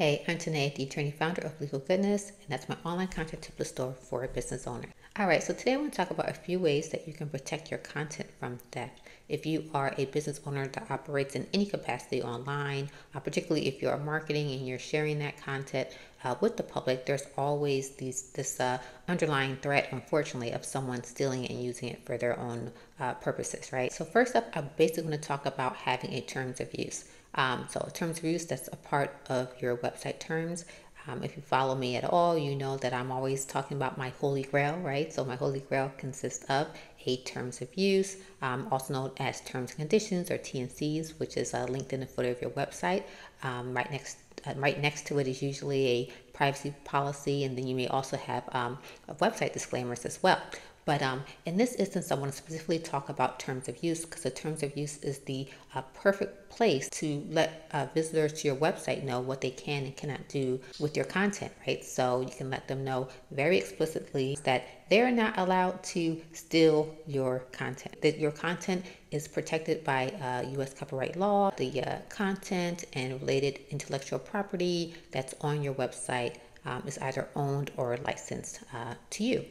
Hey, I'm Tanae, the attorney founder of Legal Goodness, and that's my online content template store for a business owner. All right, so today I want to talk about a few ways that you can protect your content from theft. If you are a business owner that operates in any capacity online, uh, particularly if you're marketing and you're sharing that content uh, with the public, there's always these this uh, underlying threat, unfortunately, of someone stealing and using it for their own uh, purposes, right? So first up, I'm basically going to talk about having a terms of use. Um, so terms of use, that's a part of your website terms. Um, if you follow me at all, you know that I'm always talking about my holy grail, right? So my holy grail consists of a terms of use, um, also known as terms and conditions or TNCs, which is uh, linked in the footer of your website. Um, right next, uh, right next to it is usually a privacy policy, and then you may also have um, website disclaimers as well. But um, in this instance, I want to specifically talk about terms of use because the terms of use is the uh, perfect place to let uh, visitors to your website know what they can and cannot do with your content, right? So you can let them know very explicitly that they're not allowed to steal your content, that your content is protected by uh, U.S. copyright law, the uh, content and related intellectual property that's on your website um, is either owned or licensed uh, to you.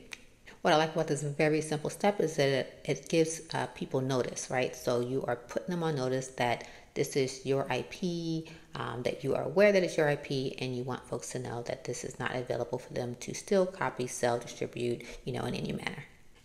What I like about this very simple step is that it, it gives uh, people notice, right? So you are putting them on notice that this is your IP, um, that you are aware that it's your IP, and you want folks to know that this is not available for them to steal, copy, sell, distribute, you know, in any manner.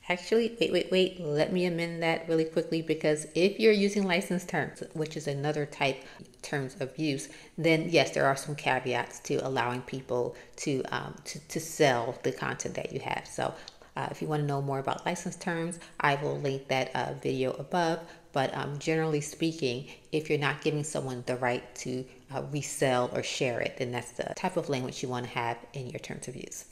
Actually, wait, wait, wait, let me amend that really quickly because if you're using license terms, which is another type terms of use, then yes, there are some caveats to allowing people to, um, to, to sell the content that you have. So uh, if you want to know more about license terms, I will link that uh, video above. But um, generally speaking, if you're not giving someone the right to uh, resell or share it, then that's the type of language you want to have in your terms of use.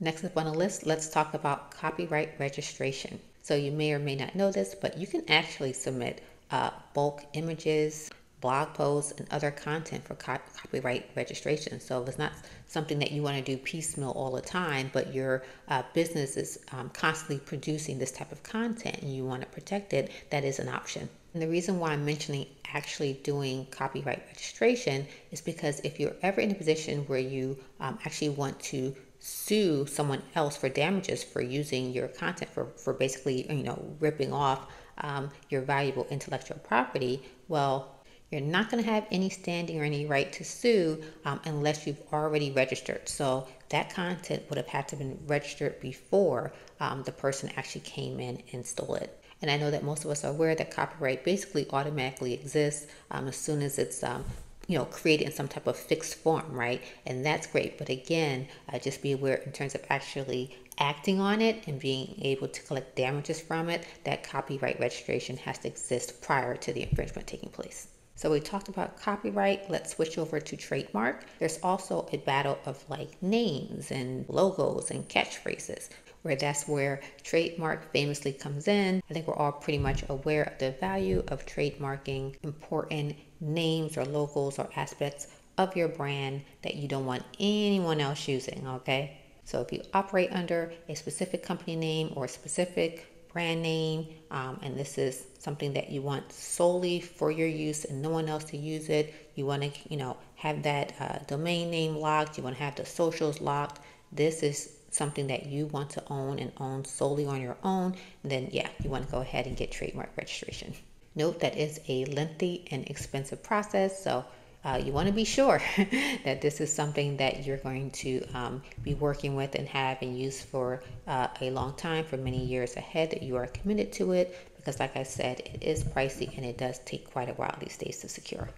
Next up on the list, let's talk about copyright registration. So you may or may not know this, but you can actually submit uh, bulk images, blog posts, and other content for copyright registration. So if it's not something that you want to do piecemeal all the time, but your uh, business is um, constantly producing this type of content and you want to protect it, that is an option. And the reason why I'm mentioning actually doing copyright registration is because if you're ever in a position where you um, actually want to sue someone else for damages for using your content for, for basically you know ripping off um, your valuable intellectual property well you're not going to have any standing or any right to sue um, unless you've already registered. So that content would have had to have been registered before um, the person actually came in and stole it. And I know that most of us are aware that copyright basically automatically exists um, as soon as it's um, you know, created in some type of fixed form, right? And that's great. But again, uh, just be aware in terms of actually acting on it and being able to collect damages from it, that copyright registration has to exist prior to the infringement taking place. So we talked about copyright. Let's switch over to trademark. There's also a battle of like names and logos and catchphrases, where that's where trademark famously comes in. I think we're all pretty much aware of the value of trademarking important names or logos or aspects of your brand that you don't want anyone else using, okay? So if you operate under a specific company name or a specific brand name, um, and this is something that you want solely for your use and no one else to use it. You want to, you know, have that uh, domain name locked. You want to have the socials locked. This is something that you want to own and own solely on your own. Then, yeah, you want to go ahead and get trademark registration. Note that it's a lengthy and expensive process, so uh, you want to be sure that this is something that you're going to um, be working with and have and use for uh, a long time, for many years ahead, that you are committed to it. Because, like I said, it is pricey and it does take quite a while these days to secure.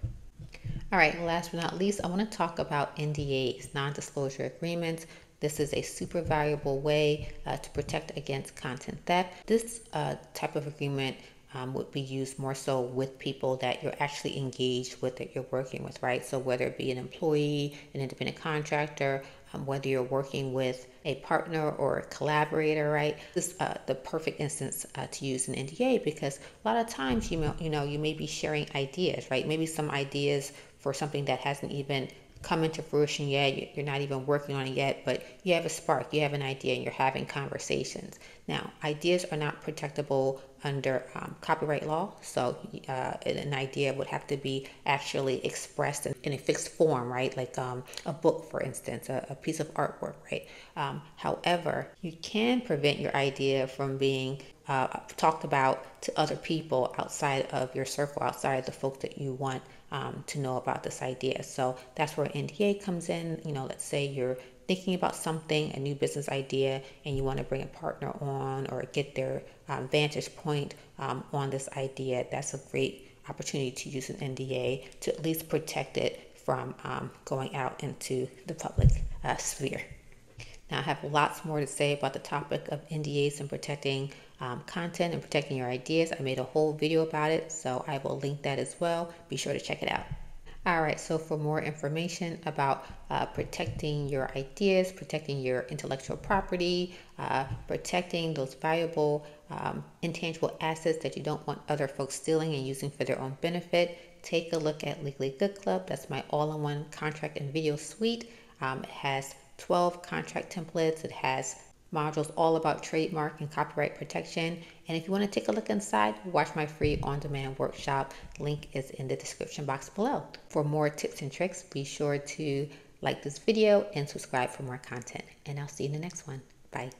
All right, last but not least, I want to talk about NDAs, non disclosure agreements. This is a super valuable way uh, to protect against content theft. This uh, type of agreement um, would be used more so with people that you're actually engaged with, that you're working with, right? So whether it be an employee, an independent contractor, um, whether you're working with a partner or a collaborator, right? This is uh, the perfect instance uh, to use an NDA because a lot of times you you know you may be sharing ideas, right? Maybe some ideas for something that hasn't even come into fruition yet. You're not even working on it yet, but you have a spark, you have an idea, and you're having conversations. Now, ideas are not protectable under um, copyright law, so uh, an idea would have to be actually expressed in, in a fixed form, right? Like um, a book, for instance, a, a piece of artwork, right? Um, however, you can prevent your idea from being uh, talked about to other people outside of your circle, outside of the folks that you want um, to know about this idea. So that's where NDA comes in. You know, let's say you're thinking about something, a new business idea, and you want to bring a partner on or get their um, vantage point um, on this idea. That's a great opportunity to use an NDA to at least protect it from um, going out into the public uh, sphere. Now, I have lots more to say about the topic of NDAs and protecting um, content and protecting your ideas. I made a whole video about it, so I will link that as well. Be sure to check it out. All right, so for more information about uh, protecting your ideas, protecting your intellectual property, uh, protecting those valuable um, intangible assets that you don't want other folks stealing and using for their own benefit, take a look at Legally Good Club. That's my all in one contract and video suite. Um, it has 12 contract templates, it has modules all about trademark and copyright protection. And if you want to take a look inside, watch my free on demand workshop. Link is in the description box below. For more tips and tricks, be sure to like this video and subscribe for more content. And I'll see you in the next one. Bye.